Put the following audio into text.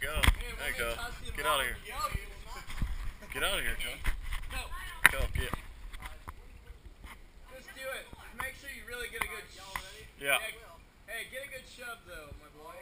Kel. Get out of here. Get out of here, John. No. Kel, get. Just do it. Make sure you really get a good. shove. Yeah. Hey, get a good shove though, my boy.